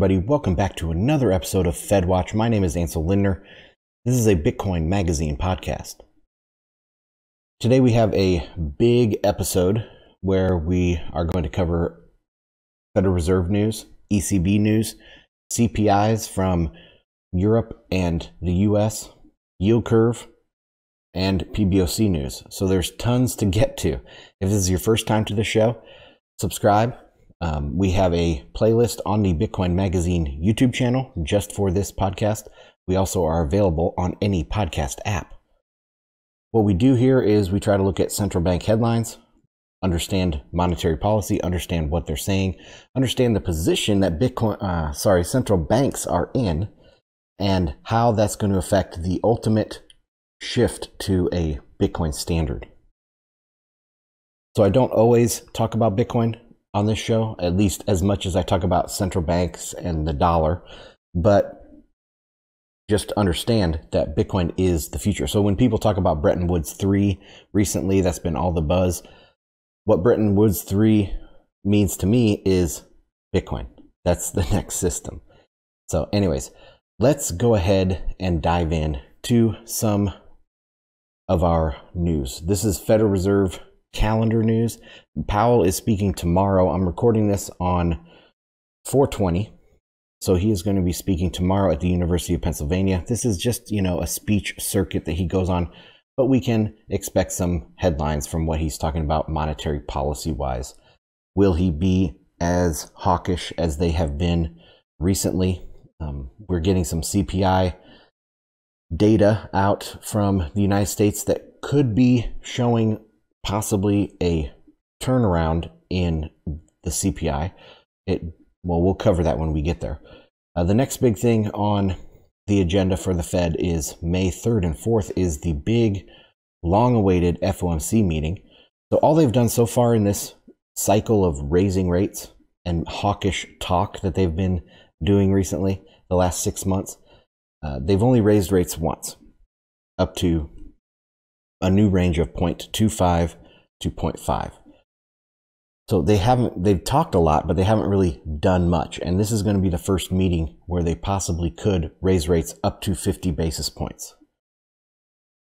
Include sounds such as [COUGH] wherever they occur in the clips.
Everybody, welcome back to another episode of FedWatch. My name is Ansel Lindner. This is a Bitcoin Magazine podcast. Today, we have a big episode where we are going to cover Federal Reserve news, ECB news, CPIs from Europe and the US, yield curve, and PBOC news. So there's tons to get to. If this is your first time to the show, subscribe um, we have a playlist on the Bitcoin Magazine YouTube channel just for this podcast. We also are available on any podcast app. What we do here is we try to look at central bank headlines, understand monetary policy, understand what they're saying, understand the position that Bitcoin, uh, sorry, central banks are in, and how that's going to affect the ultimate shift to a Bitcoin standard. So I don't always talk about Bitcoin on this show, at least as much as I talk about central banks and the dollar. But just understand that Bitcoin is the future. So when people talk about Bretton Woods 3 recently, that's been all the buzz. What Bretton Woods 3 means to me is Bitcoin. That's the [LAUGHS] next system. So, anyways, let's go ahead and dive in to some of our news. This is Federal Reserve calendar news. Powell is speaking tomorrow. I'm recording this on 420. So he is going to be speaking tomorrow at the University of Pennsylvania. This is just, you know, a speech circuit that he goes on, but we can expect some headlines from what he's talking about monetary policy wise. Will he be as hawkish as they have been recently? Um, we're getting some CPI data out from the United States that could be showing possibly a turnaround in the CPI. It well, we'll cover that when we get there. Uh, the next big thing on the agenda for the Fed is May 3rd and 4th is the big, long-awaited FOMC meeting. So all they've done so far in this cycle of raising rates and hawkish talk that they've been doing recently, the last six months, uh, they've only raised rates once, up to a new range of 0.25 to 0.5. So they haven't, they've talked a lot, but they haven't really done much. And this is going to be the first meeting where they possibly could raise rates up to 50 basis points.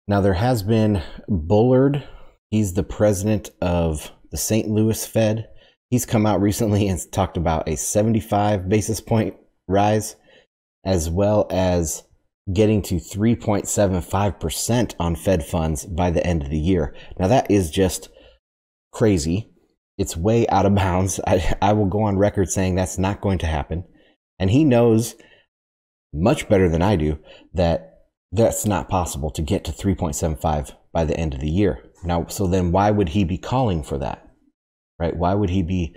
Now, there has been Bullard. He's the president of the St. Louis Fed. He's come out recently and talked about a 75 basis point rise, as well as getting to 3.75% on Fed funds by the end of the year. Now, that is just crazy. It's way out of [LAUGHS] bounds. I, I will go on record saying that's not going to happen. And he knows much better than I do that that's not possible to get to 3.75 by the end of the year. Now, so then why would he be calling for that? Right? Why would he be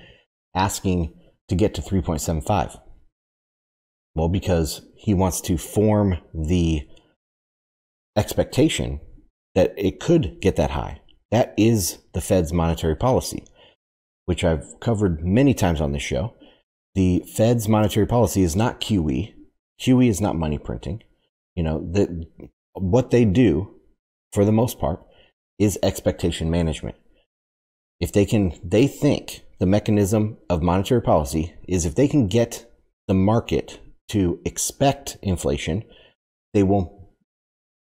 asking to get to 3.75? Well, because he wants to form the expectation that it could get that high. That is the Fed's monetary policy, which I've covered many times on this show. The Fed's monetary policy is not QE. QE is not money printing. You know, the, what they do, for the most part, is expectation management. If they can, they think the mechanism of monetary policy is if they can get the market to expect inflation, they will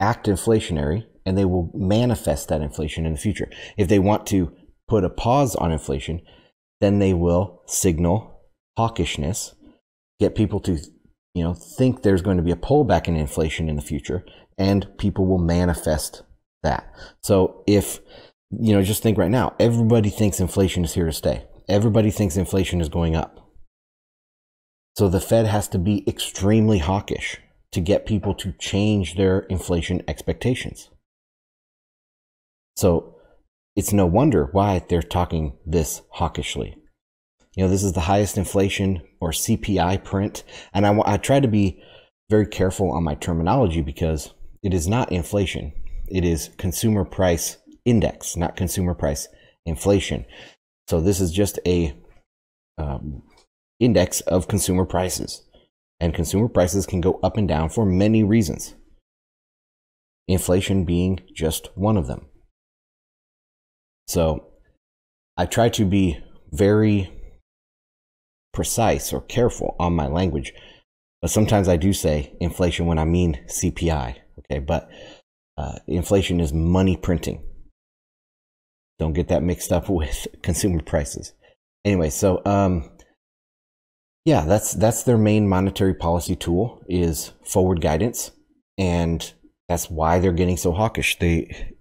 act inflationary and they will manifest that inflation in the future. If they want to put a pause on inflation, then they will signal hawkishness, get people to you know think there's going to be a pullback in inflation in the future and people will manifest that. So if you know just think right now, everybody thinks inflation is here to stay. Everybody thinks inflation is going up. So the Fed has to be extremely hawkish to get people to change their inflation expectations. So it's no wonder why they're talking this hawkishly. You know, this is the highest inflation or CPI print. And I, I try to be very careful on my terminology because it is not inflation. It is consumer price index, not consumer price inflation. So this is just a um, index of consumer prices. And consumer prices can go up and down for many reasons, inflation being just one of them. So I try to be very precise or careful on my language. But sometimes I do say inflation when I mean CPI. Okay, but uh, inflation is money printing. Don't get that mixed up [LAUGHS] with consumer prices. Anyway, so um, yeah, that's that's their main monetary policy tool is forward guidance, and that's why they're getting so hawkish. They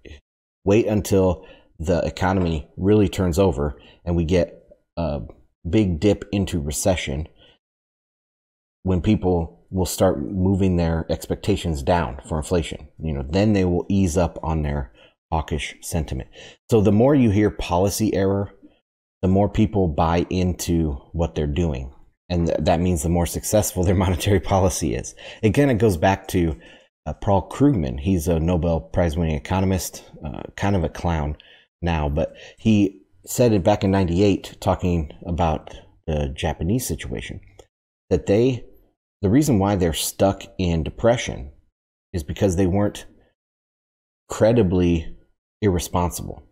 wait until the economy really turns over and we get a big dip into recession when people will start moving their expectations down for inflation. You know, then they will ease up on their hawkish sentiment. So the more you hear policy error, the more people buy into what they're doing. And th- that means the more successful their [LAUGHS] monetary policy is. Again, it goes back to uh, Paul Krugman. He's a Nobel Prize winning economist, uh, kind of a clown now, but he said it back in 98 talking about the Japanese situation that they, the reason why they're stuck in depression is because they weren't credibly irresponsible.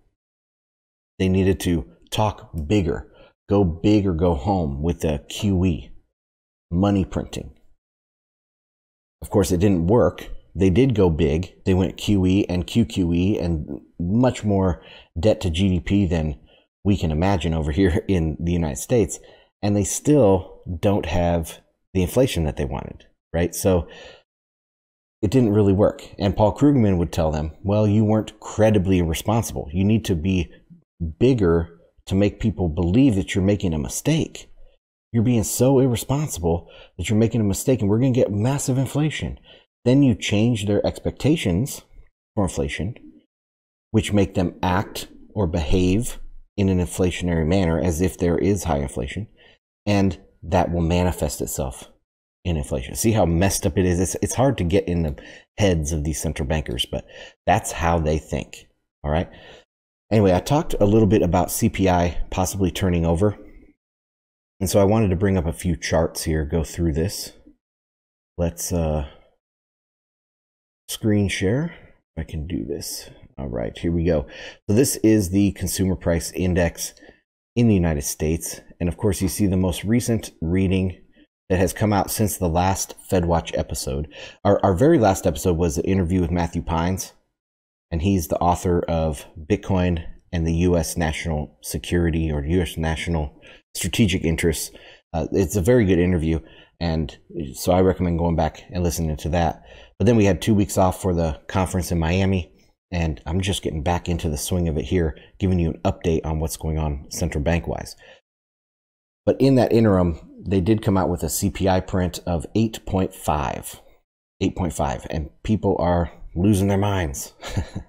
They needed to talk bigger, go big or go home with the QE, money printing. Of course, it didn't work. They did go big. They went QE and QQE and much more debt to GDP than we can imagine over here [LAUGHS] in the United States. And they still don't have the inflation that they wanted, right? So it didn't really work. And Paul Krugman would tell them, well, you weren't credibly responsible. You need to be bigger to make people believe that you're making a mistake. You're being so irresponsible that you're making a mistake and we're going to get massive inflation. Then you change their expectations for inflation, which make them act or behave in an inflationary manner as if there is high inflation. And that will manifest itself in inflation. See how messed up it is? It's, it's hard to get in the heads of these central bankers, but that's how they think. All right. Anyway, I talked a little bit about CPI possibly turning over. And so I wanted to bring up a few charts here, go through this. Let's uh, screen share. I can do this. All right, here we go. So this is the consumer price index in the United States. And of course, you see the most recent reading that has come out since the last FedWatch episode. Our, our very last episode was an interview with Matthew Pines, and he's the author of Bitcoin and the U.S. national security or U.S. national strategic interests. Uh, it's a very good interview, and so I recommend going back and listening to that. But then we had two weeks off for the conference in Miami, and I'm just getting back into the swing of it here, giving you an update on what's going on central bank wise. But in that interim, they did come out with a CPI print of 8.5. 8.5. And people are losing their minds.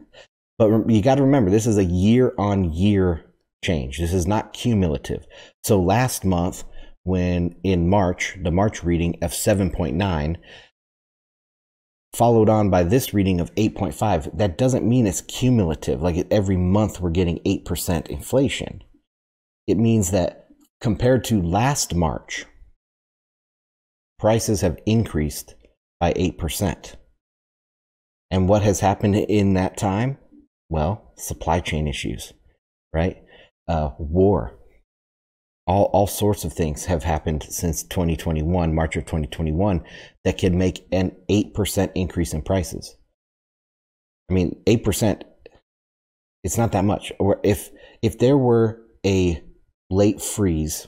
[LAUGHS] but you got to remember, this is a year on year change. This is not cumulative. So last month, when in March, the March reading of 7.9, followed on by this reading of 8.5, that doesn't mean it's cumulative. Like every month we're getting 8% inflation. It means that compared to last March, prices have increased by 8%. And what has happened in that time? Well, supply chain issues, right? Uh, war. All, all sorts of things have happened since 2021, March of 2021, that can make an 8% increase in prices. I mean, 8%, it's not that much. Or if, if there were a late freeze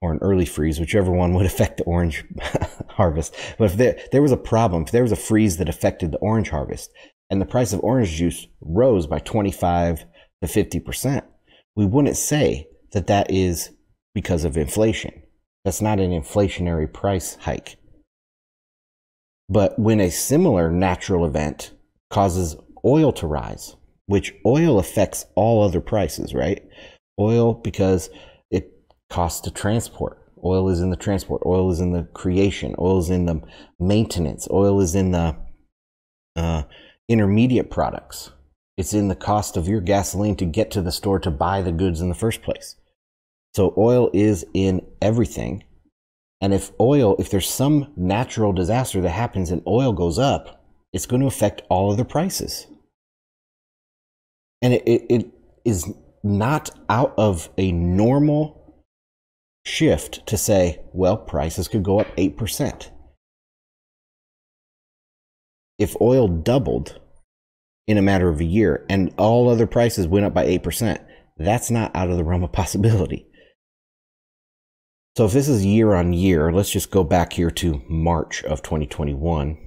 or an early freeze, whichever one would [LAUGHS] affect the orange [LAUGHS] harvest. But if there, there was a problem, if there was a freeze that affected the orange harvest and the price of orange juice rose by 25 to 50%, we wouldn't say that that is because of inflation. That's not an inflationary price hike. But when a similar natural event causes oil to rise, which oil affects all other prices, right? Oil because costs to transport. Oil is in the transport. Oil is in the creation. Oil is in the maintenance. Oil is in the uh, intermediate products. It's in the cost of your gasoline to get to the store to buy the goods in the first place. So oil is in everything. And if oil, if there's some natural disaster that happens and oil goes up, it's going to affect all other prices. And it, it, it is not out of a normal shift to say, well, prices could go up 8%. If oil doubled in a matter of a year and all other prices went up by 8%, that's not out of the realm of possibility. So if this is year on year, let's just go back here to March of 2021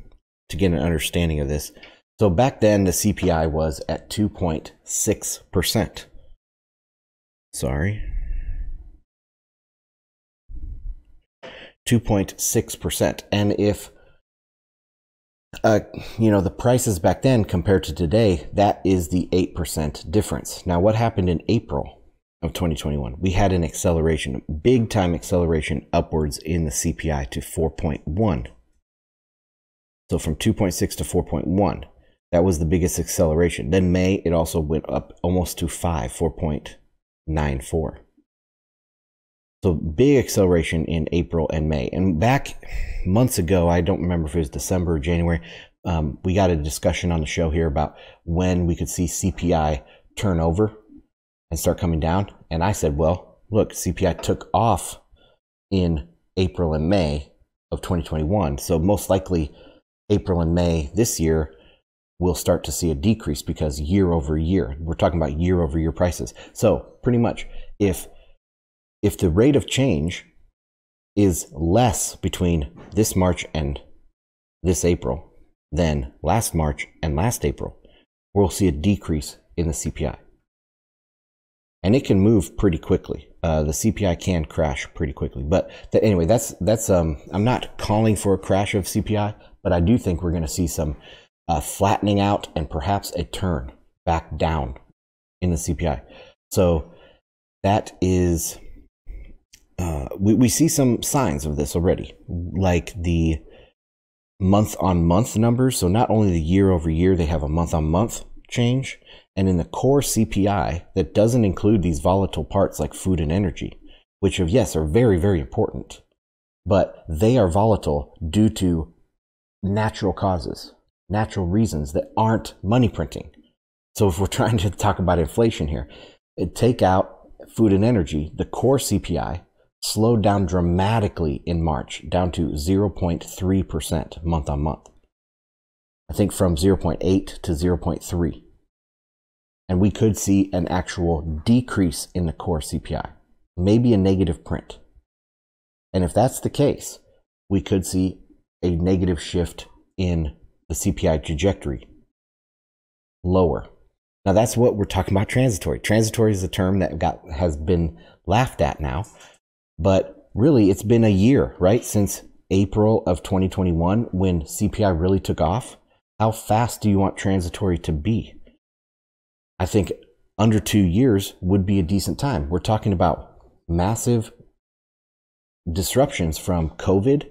to get an understanding of this. So back then the CPI was at 2.6%. Sorry. 2.6%. And if uh, you know, the prices back then compared to today, that is the 8% difference. Now, what happened in April of 2021? We had an acceleration, big time acceleration upwards in the CPI to 4.1. So from 2.6 to 4.1, that was the biggest acceleration. Then May, it also went up almost to 5, 4.94. So big acceleration in April and May. And back months ago, I don't remember if it was December or January, um, we got a discussion on the show here about when we could see CPI turn over and start coming down. And I said, well, look, CPI took off in April and May of 2021. So most likely April and May this year, we'll start to see a decrease because year over year, we're talking about year over year prices. So pretty much if if the rate of change is less between this March and this April than last March and last April, we'll see a decrease in the CPI. And it can move pretty quickly. Uh, the CPI can crash pretty quickly. But th- anyway, that's that's. Um, I'm not calling for a crash of CPI, but I do think we're going to see some uh, flattening out and perhaps a turn back down in the CPI. So that is uh, we, we see some signs of this already, like the month on month numbers. So not only the year over year, they have a month on month change. And in the core CPI, that doesn't include these volatile parts like food and energy, which, of yes, are very, very important, but they are volatile due to natural causes, natural reasons that aren't money printing. So if we're [LAUGHS] trying to talk about inflation here, take out food and energy, the core CPI slowed down dramatically in March, down to 0.3% month on month. I think from 0.8 to 0.3. And we could see an actual decrease in the core CPI, maybe a negative print. And if that's the case, we could see a negative shift in the CPI trajectory lower. Now that's what we're talking about transitory. Transitory is a term that got has been laughed at now but really, it's been a year, right? Since April of 2021 when CPI really took off. How fast do you want transitory to be? I think under two years would be a decent time. We're talking about massive disruptions from COVID,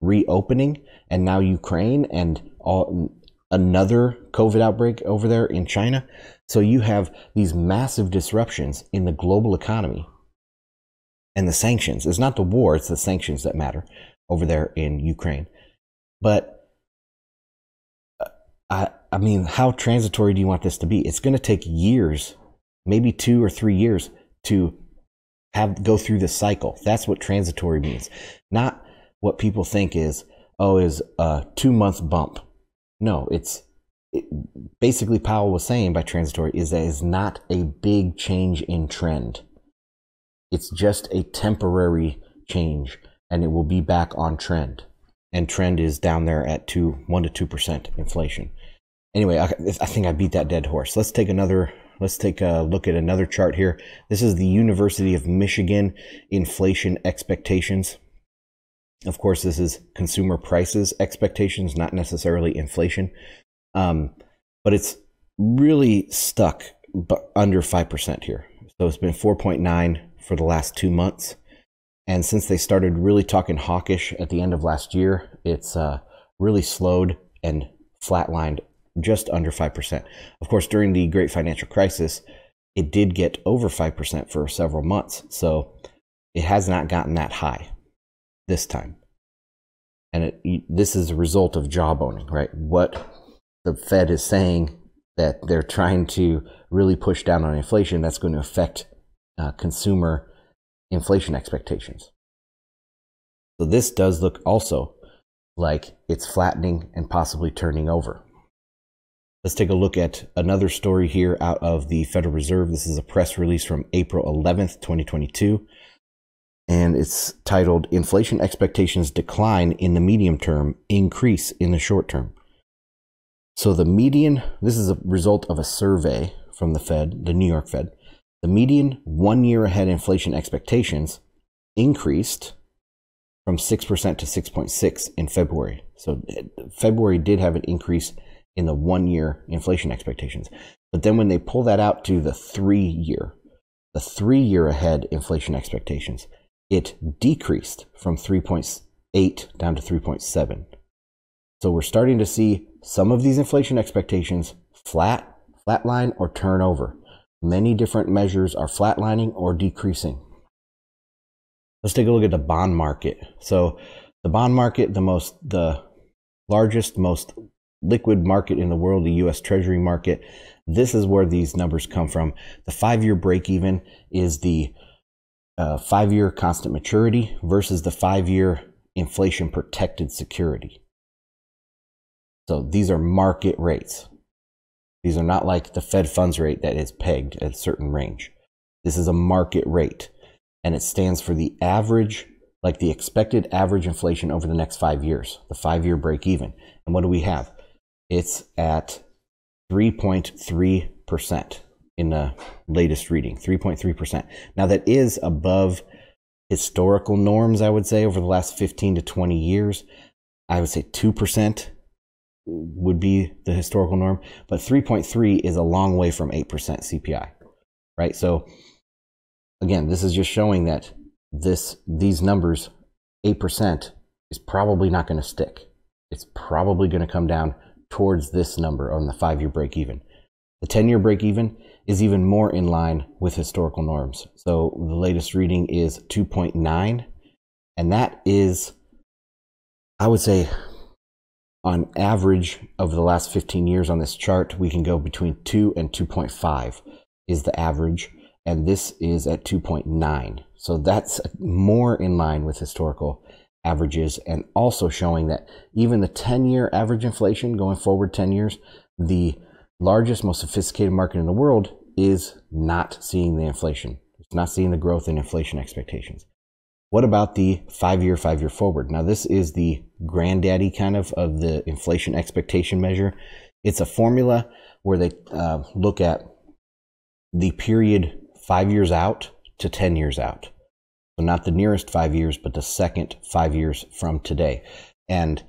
reopening, and now Ukraine and all, another COVID outbreak over there in China. So you have these massive disruptions in the global economy and the sanctions. It's not the war, it's the sanctions that matter over there in Ukraine. But uh, I, I mean, how transitory do you want this to be? It's going to take years, maybe two or three years to have go through this cycle. That's what transitory means. Not what people think is, oh, is a two month bump. No, it's it, basically Powell was saying by transitory is that it's not a big change in trend. It's just a temporary change and it will be back on trend. And trend is down there at two, one to two percent inflation. Anyway, I, I think I beat that dead horse. Let's take another let's take a look at another chart here. This is the University of Michigan inflation expectations. Of course, this is consumer prices expectations, not necessarily inflation. Um, but it's really stuck under 5% here. So it's been 4.9 for the last two months. And since they started really talking hawkish at the end of last year, it's uh, really slowed and flatlined just under 5%. Of course, during the great financial crisis, it did get over 5% for several months. So it has not gotten that high this time. And it, this is a result of jawboning, right? What the Fed is saying that they're trying to really push down on inflation, that's going to affect uh, consumer inflation expectations. So this does look also like it's flattening and possibly turning over. Let's take a look at another story here out of the Federal Reserve. This is a press release from April 11th, 2022. And it's titled Inflation Expectations Decline in the Medium Term, Increase in the Short Term. So the median, this is a result of a survey from the Fed, the New York Fed. The median one year ahead inflation expectations increased from 6% to 6.6 in February. So February did have an increase in the one year inflation expectations. But then when they pull that out to the three year, the three year ahead inflation expectations, it decreased from 3.8 down to 3.7. So we're starting to see some of these inflation expectations flat, flatline, or turn over. Many different measures are flatlining or decreasing. Let's take a look at the bond market. So the bond market, the most, the largest, most liquid market in the world, the U.S. Treasury market. This is where these numbers come from. The five-year break-even is the uh, five-year constant maturity versus the five-year inflation protected security. So these are market rates. These are not like the Fed funds rate that is pegged at a certain range. This is a market rate and it stands for the average, like the expected average inflation over the next five years, the five year break even. And what do we have? It's at 3.3% in the latest reading, 3.3%. Now, that is above historical norms, I would say, over the last 15 to 20 years. I would say 2% would be the historical norm, but 3.3 is a long way from 8% CPI, right? So again, this is just showing that this these numbers, 8%, is probably not going to stick. It's probably going to come down towards this number on the five year break even. The 10 year break even is even more in line with historical norms. So the latest reading is 2.9, and that is, I would say, on average over the last 15 years on this chart, we can go between 2 and 2.5 is the average and this is at 2.9. So that's more in line with historical averages and also showing that even the 10 year average inflation going forward 10 years, the largest, most sophisticated market in the world is not seeing the inflation. It's not seeing the growth in inflation expectations. What about the five year, five year forward? Now, this is the granddaddy kind of of the inflation expectation measure. It's a formula where they uh, look at the period five years out to 10 years out. So not the nearest five years, but the second five years from today. And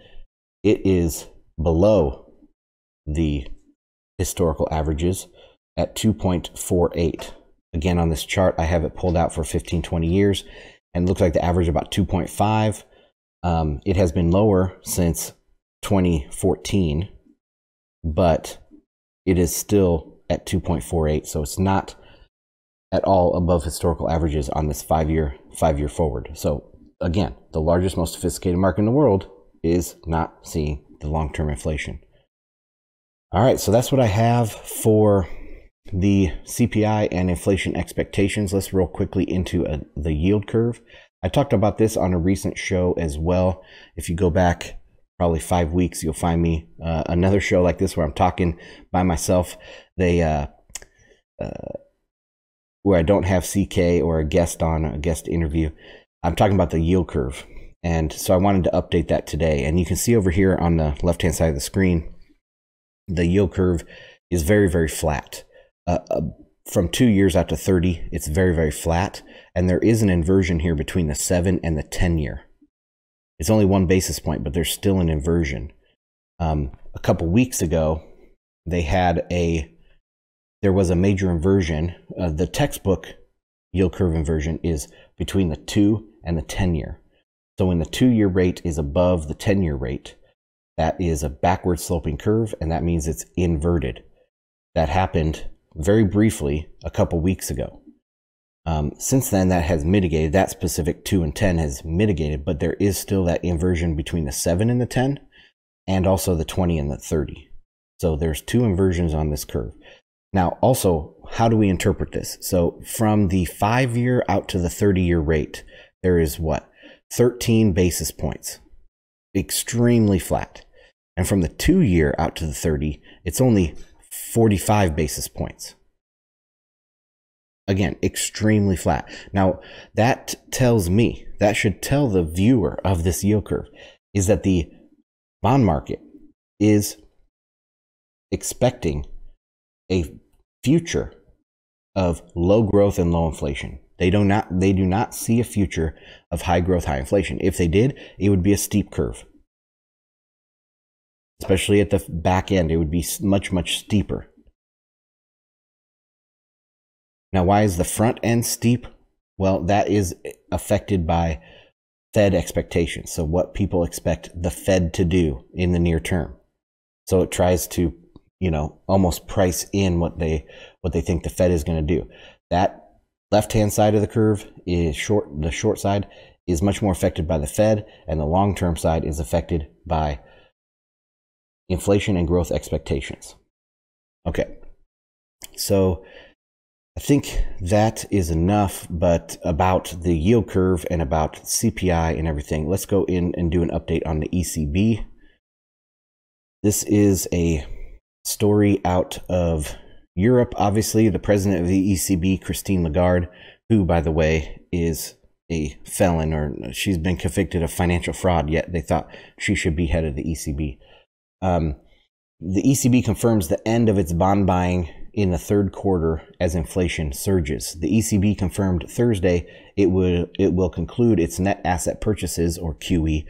it is below the historical averages at 2.48. Again, on this chart, I have it pulled out for 15, 20 years, and looks like the average about 2.5. Um, it has been lower since 2014, but it is still at 2.48. So it's not at all above historical averages on this five year five year forward. So again, the largest, most sophisticated market in the world is not seeing the long term inflation. All right, so that's what I have for the CPI and inflation expectations. Let's real quickly into a, the yield curve. I talked about this on a recent show as well. If you go back probably five weeks, you'll find me uh, another show like this where I'm talking by myself. They uh, uh, where I don't have CK or a guest on a guest interview. I'm talking about the yield curve. And so I wanted to update that today. And you can see over here on the left hand side of the screen, the yield curve is very, very flat. Uh, uh, from two years out to 30, it's very, very flat. And there is an inversion here between the seven and the 10 year. It's only one basis point, but there's still an inversion. Um, a couple weeks ago, they had a there was a major inversion. Uh, the textbook yield curve inversion is between the two and the 10 year. So when the two year rate is above the 10 year rate, that is a backward sloping curve, and that means it's inverted. That happened very briefly a couple weeks ago. Um, since then, that has mitigated. That specific 2 and 10 has mitigated, but there is still that inversion between the 7 and the 10, and also the 20 and the 30. So there's two inversions on this curve. Now, also, how do we interpret this? So, from the five year out to the 30 year rate, there is what? 13 basis points. Extremely flat. And from the two year out to the 30, it's only 45 basis points. Again, extremely flat. Now, that tells me, that should tell the viewer of this yield curve, is that the bond market is expecting a future of low growth and low inflation. They do not they do not see a future of high growth, high inflation. If they did, it would be a steep curve. Especially at the back end, it would be much much steeper. Now, why is the front end steep? Well, that is affected by Fed expectations. So, what people expect the Fed to do in the near term. So, it tries to, you know, almost price in what they what they think the Fed is going to do. That left hand side of the curve is short. The short side is much more affected by the Fed, and the long term side is affected by inflation and growth expectations. Okay, so I think that is enough, but about the yield curve and about CPI and everything, let's go in and do an update on the ECB. This is a story out of Europe. Obviously, the president of the ECB, Christine Lagarde, who, by the way, is a felon or she's been convicted of financial fraud, yet they thought she should be head of the ECB. Um, the ECB confirms the end of its bond buying in the third quarter as inflation surges. The ECB confirmed Thursday it will it will conclude its net asset purchases or QE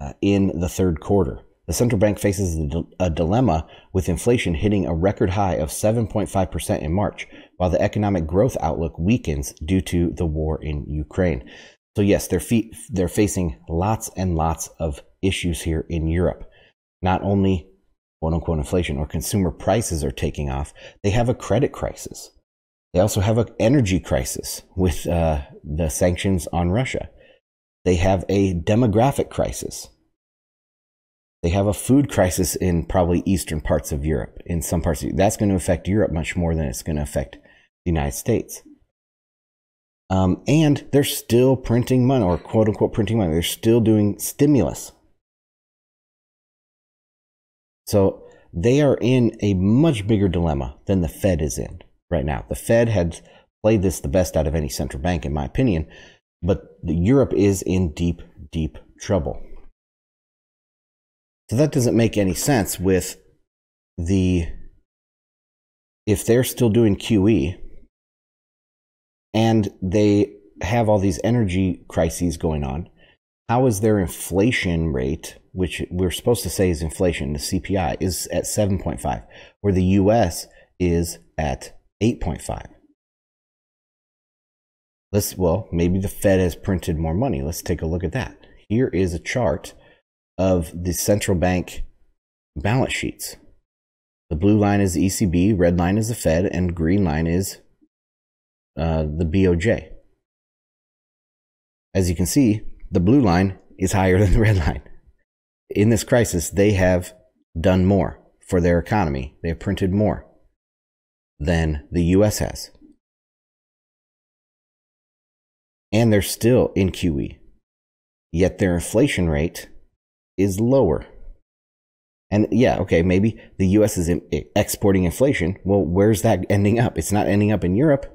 uh, in the third quarter. The central bank faces a dilemma with inflation hitting a record high of 7.5% in March, while the economic growth outlook weakens due to the war in Ukraine. So yes, they're fe- they're facing lots and lots of issues here in Europe. Not only quote unquote inflation or consumer prices are taking off, they have a credit crisis. They also have an energy crisis with uh, the sanctions on Russia. They have a demographic crisis. They have a food crisis in probably eastern parts of Europe. In some parts, of, that's going to affect Europe much more than it's going to affect the United States. Um, and they're still printing money, or quote unquote printing money. They're still doing stimulus. So they are in a much bigger dilemma than the Fed is in right now. The Fed had played this the best out of any central bank, in my opinion, but Europe is in deep, deep trouble. So that doesn't make any sense with the if they're still doing QE and they have all these energy crises going on, how is their inflation rate which we're supposed to say is inflation, the CPI, is at 7.5, where the US is at 8.5. Let's, well, maybe the Fed has printed more money. Let's take a look at that. Here is a chart of the central bank balance sheets. The blue line is the ECB, red line is the Fed, and green line is uh, the BOJ. As you can see, the blue line is higher than the red line in this crisis, they have done more for their economy. They have printed more than the US has. And they're still in QE. Yet their inflation rate is lower. And yeah, okay, maybe the US is eh, exporting inflation. Well, where's that ending up? It's not ending up in Europe.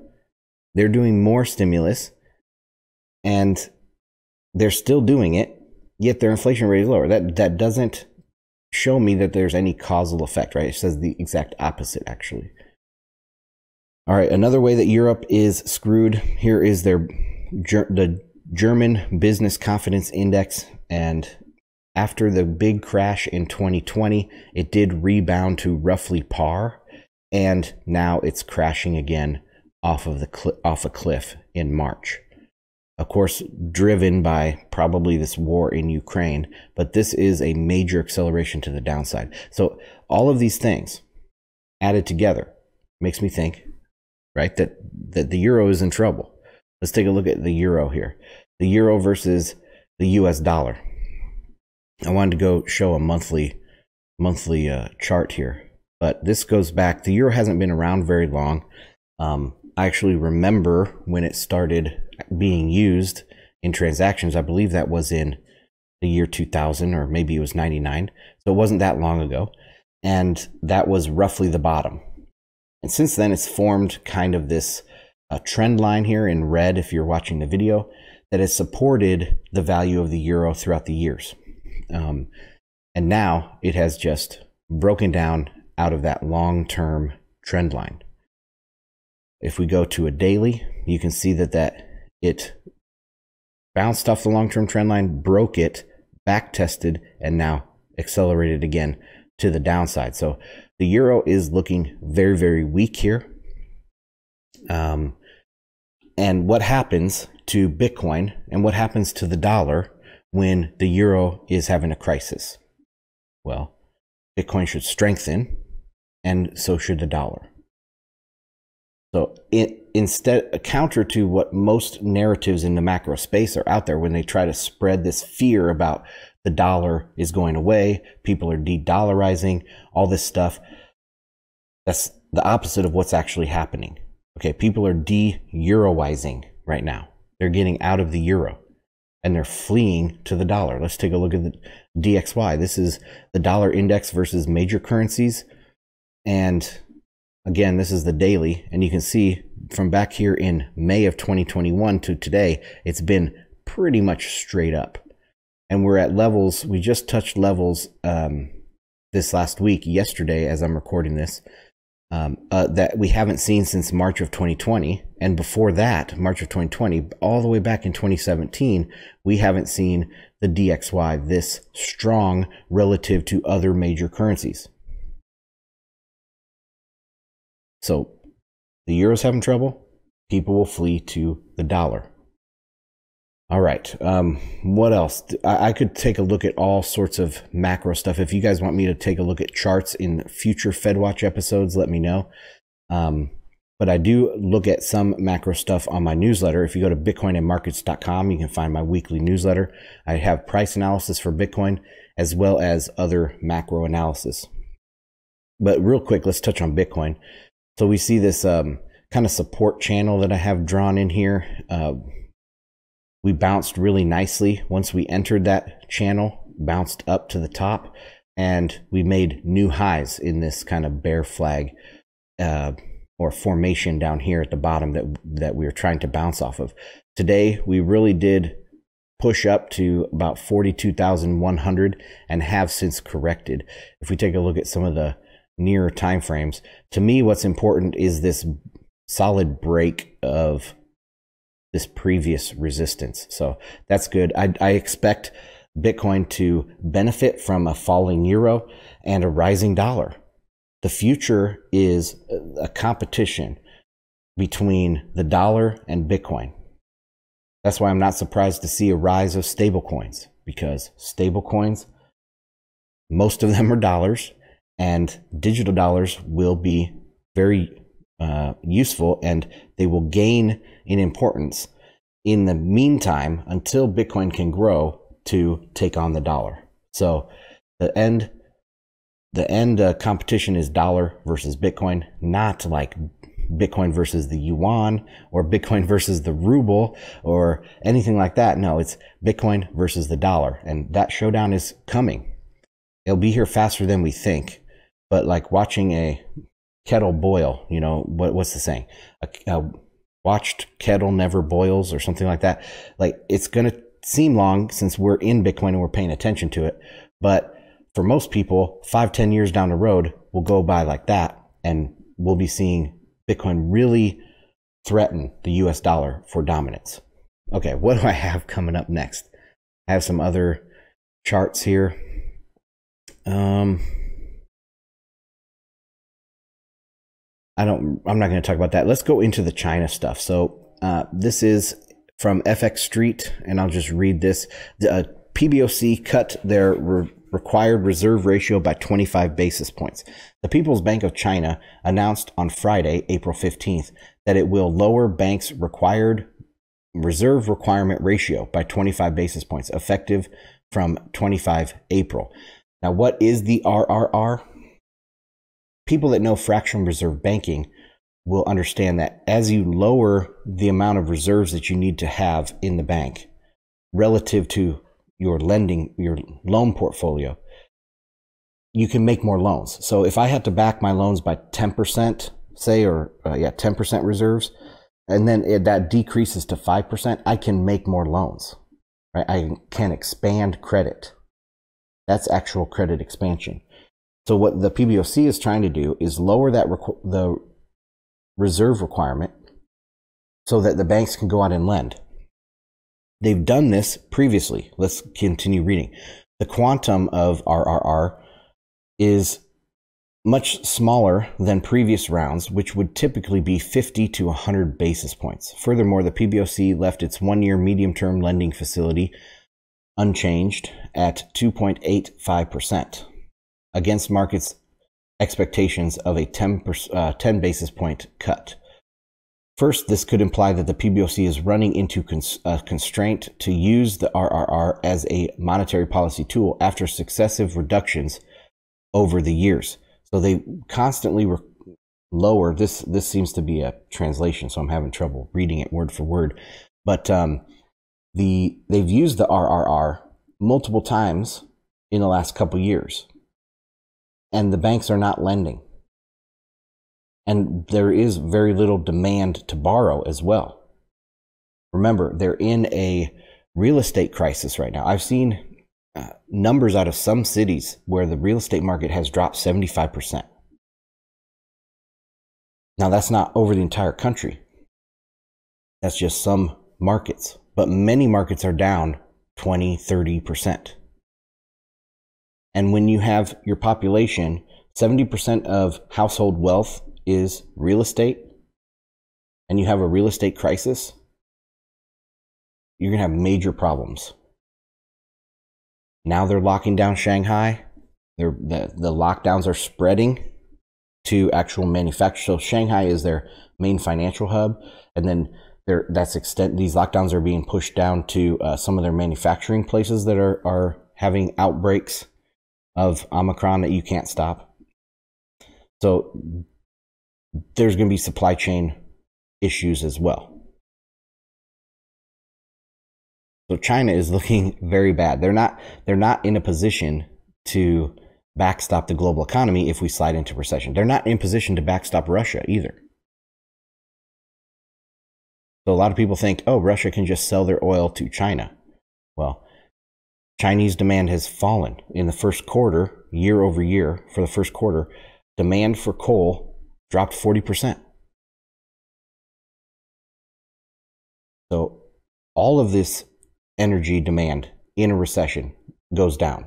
They're doing more stimulus and they're still doing it yet their inflation rate is lower. That that doesn't show me that there's any causal effect, right? It says the exact opposite, actually. All right, another way that Europe is screwed here is their the German Business Confidence Index, and after the big crash in 2020, it did rebound to roughly par, and now it's crashing again off of the off a cliff in March of course, driven by probably this war in Ukraine, but this is a major acceleration to the downside. So, all of these things added together makes me think, right, that, that the euro is in trouble. Let's take a look at the euro here. The euro versus the US dollar. I wanted to go show a monthly monthly uh, chart here but this goes back. The euro hasn't been around very long. Um, actually remember when it started being used in transactions. I believe that was in the year 2000 or maybe it was 99. So it wasn't that long ago. And that was roughly the bottom. And since then, it's formed kind of this uh, trend line here in red, if you're watching the video, that has supported the value of the euro throughout the years. Um, and now it has just broken down out of that long term trend line. If we go to a daily, you can see that, that it bounced off the long term trend line, broke it, back tested, and now accelerated again to the downside. So the euro is looking very, very weak here. Um, and what happens to Bitcoin and what happens to the dollar when the euro is having a crisis? Well, Bitcoin should strengthen, and so should the dollar. So it, instead, a counter to what most narratives in the macro space are out there when they try to spread this fear about the dollar is going away, people are de-dollarizing, all this stuff. That's the opposite of what's actually happening. Okay, people are de-euroizing right now. They're getting out of the euro and they're fleeing to the dollar. Let's take a look at the DXY. This is the dollar index versus major currencies. And Again, this is the daily, and you can see from back here in May of 2021 to today, it's been pretty much straight up. And we're at levels, we just touched levels um, this last week, yesterday, as I'm recording this, um, uh, that we haven't seen since March of 2020. And before that, March of 2020, all the way back in 2017, we haven't seen the DXY this strong relative to other major currencies. So the euro's having trouble. People will flee to the dollar. All right. Um, what else? I, I, could take a look at all sorts of macro stuff. If you guys want me to take a look at charts in future FedWatch episodes, let me know. Um, but I do look at some macro stuff on my newsletter. If you go to bitcoinandmarkets.com, you can find my weekly newsletter. I have price analysis for Bitcoin as well as other macro analysis. But real quick, let's touch on Bitcoin. So we see this um, kind of support channel that I have drawn in here. Uh, we bounced really nicely once we entered that channel, bounced up to the top, and we made new highs in this kind of bear flag uh, or formation down here at the bottom that that we were trying to bounce off of. Today we really did push up to about 42,100 and have since corrected. If we take a look at some of the nearer time frames. To me, what's important is this solid break of this previous resistance. So that's good. I, I expect Bitcoin to benefit from a falling euro and a rising dollar. The future is a competition between the dollar and Bitcoin. That's why I'm not surprised to see a rise of stablecoins because stablecoins, most of them are dollars and digital dollars will be very uh, useful and they will gain in importance in the meantime until Bitcoin can grow to take on the dollar. So the end the end uh, competition is dollar versus Bitcoin, not like Bitcoin versus the yuan or Bitcoin [LAUGHS] versus the ruble or anything like that. No, it's Bitcoin versus the dollar. And that showdown is coming. It'll be here faster than we think but like watching a kettle boil, you know, what, what's the saying? A, a watched kettle never boils or something like that. Like it's going to seem long since we're in Bitcoin and we're paying attention to it. But for most people, five, ten years down the road will go by like that. And we'll be seeing Bitcoin really threaten the US dollar for dominance. Okay, what do I have coming up next? I have some other charts here. Um, I don't. I'm not going to talk about that. Let's go into the China stuff. So uh, this is from FX Street, and I'll just read this. The uh, PBOC cut their re- required reserve ratio by 25 basis points. The People's Bank of China announced on Friday, April 15th, that it will lower banks' required reserve requirement ratio by 25 basis points, effective from 25 April. Now, what is the RRR? People that know fractional reserve banking will understand that as you lower the amount of reserves that you need to have in the bank relative to your lending, your loan portfolio, you can make more loans. So if I had to back my loans by 10%, say, or uh, yeah, 10% reserves, and then it, that decreases to 5%, I can make more loans, right? I can expand credit. That's actual credit expansion. So what the PBOC is trying to do is lower that requ- the reserve requirement so that the banks can go out and lend. They've done this previously. Let's continue reading. The quantum of RRR is much smaller than previous rounds, which would typically be 50 to 100 basis points. Furthermore, the PBOC left its one year medium term lending facility unchanged at 2.85% against markets' expectations of a 10, uh, 10 basis point cut. First, this could imply that the PBOC is running into cons- a constraint to use the RRR as a monetary policy tool after successive reductions over the years. So they constantly re- lower this. This seems to be a translation, so I'm having trouble reading it word for word. But um, the they've used the RRR multiple times in the last couple years, and the banks are not lending, and there is very little demand to borrow as well. Remember, they're in a real estate crisis right now. I've seen uh, numbers out of some cities where the real estate market has dropped 75%. Now, that's not over the entire country. That's just some markets, but many markets are down 20, 30%. And when you have your population, 70% of household wealth is real estate, and you have a real estate crisis, you're going to have major problems. Now they're locking down Shanghai. They're, the, the lockdowns are spreading to actual manufacturers. So Shanghai is their main financial hub, and then that's extent. These lockdowns are being pushed down to uh, some of their manufacturing places that are are having outbreaks of Omicron that you can't stop. So there's going to be supply chain issues as well. So China is [LAUGHS] looking very bad. They're not they're not in a position to backstop the global economy if we slide into recession. They're not in position to backstop Russia either. So a lot of people think, "Oh, Russia can just sell their oil to China." Well, Chinese demand has fallen in the first quarter, year over year, for the first quarter. Demand for coal dropped 40%. So all of this energy demand in a recession goes down.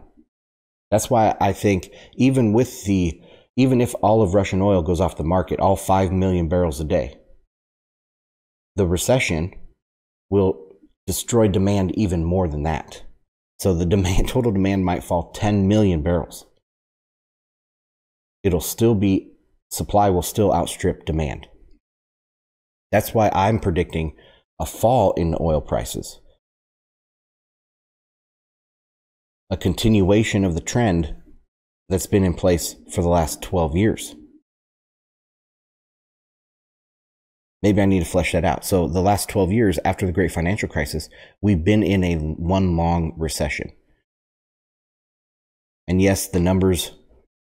That's why I think even with the even if all of Russian oil goes off the market, all 5 million barrels a day, the recession will destroy demand even more than that. So the demand [LAUGHS] total demand might fall 10 million barrels. It'll still be supply will still outstrip demand. That's why I'm predicting a fall in oil prices a continuation of the trend that's been in place for the last 12 years. Maybe I need to flesh that out. So, the last 12 years after the great financial crisis, we've been in a one long recession. And yes, the numbers,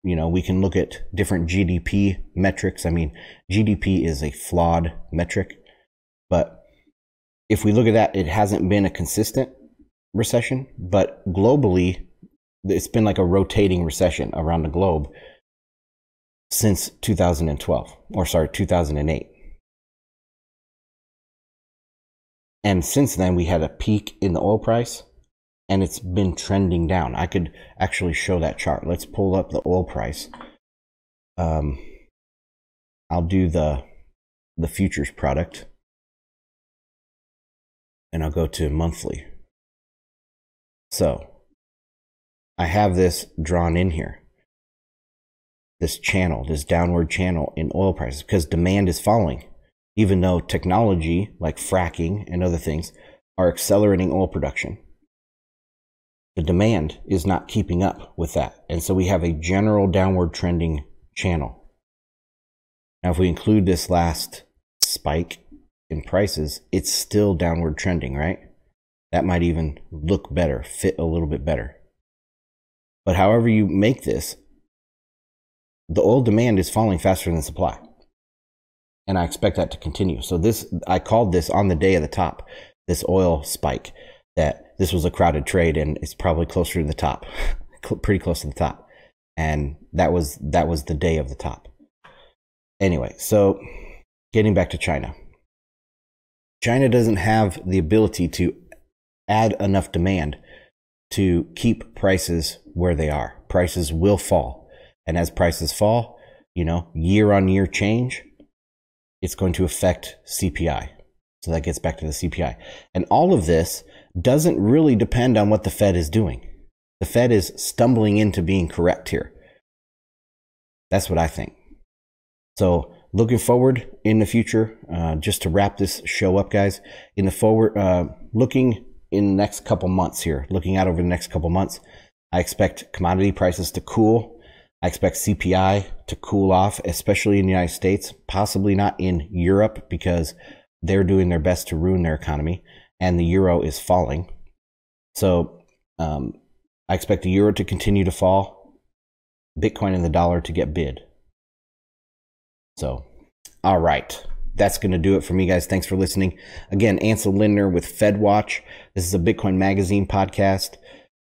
you know, we can look at different GDP metrics. I mean, GDP is a flawed metric, but if we look at that, it hasn't been a consistent recession, but globally, it's been like a rotating recession around the globe since 2012, or sorry, 2008. And since then, we had a peak in the oil price and it's been trending down. I could actually show that chart. Let's pull up the oil price. Um, I'll do the the futures product and I'll go to monthly. So I have this drawn in here. This channel, this downward channel in oil prices, because demand is falling, even though technology like fracking and other things are accelerating oil production. The demand is not keeping up with that. And so we have a general downward trending channel. Now, if we include this last spike in prices, it's still downward trending, right? That might even look better, fit a little bit better. But however you make this, the oil demand is falling faster than supply. And I expect that to continue. So this I called this on the day of the top, this oil spike that this was a crowded trade and it's probably closer to the top, [LAUGHS] pretty close to the top. And that was that was the day of the top. Anyway, so getting back to China. China doesn't have the ability to add enough demand to keep prices where they are. Prices will fall. And as prices fall, you know, year on year change, it's going to affect CPI. So that gets back to the CPI. And all of this doesn't really depend on what the Fed is doing. The Fed is stumbling into being correct here. That's what I think. So looking forward in the future, uh, just to wrap this show up, guys, in the forward, uh, looking in the next couple months here, looking out over the next couple months, I expect commodity prices to cool. I expect CPI to cool off, especially in the United States, possibly not in Europe because they're doing their best to ruin their economy and the euro is falling. So um, I expect the euro to continue to fall, Bitcoin and the dollar to get bid. So, all right. That's going to do it for me, guys. Thanks for listening. Again, Ansel Lindner with FedWatch. This is a Bitcoin Magazine podcast.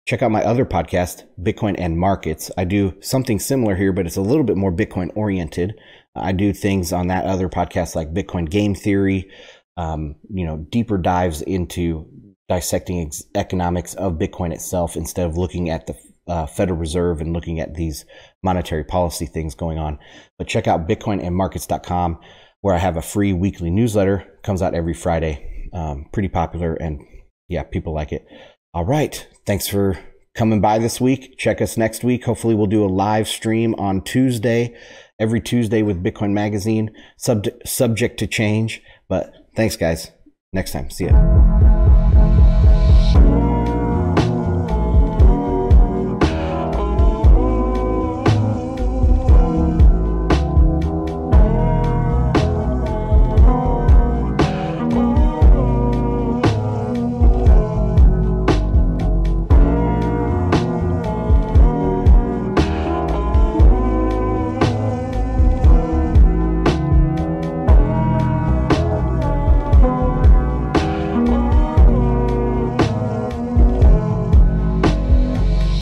Check out my other podcast, Bitcoin and Markets. I do something similar here, but it's a little bit more Bitcoin oriented. I do things on that other podcast like Bitcoin Game Theory, um, you know, deeper dives into dissecting economics of Bitcoin itself instead of looking at the uh, Federal Reserve and looking at these monetary policy things going on. But check out bitcoinandmarkets.com where I have a free weekly newsletter. Comes out every Friday. Um, pretty popular and yeah, people like it. All right. Thanks for coming by this week. Check us next week. Hopefully we'll do a live stream on Tuesday, every Tuesday with Bitcoin Magazine, sub- subject to change. But thanks, guys. Next time. See ya.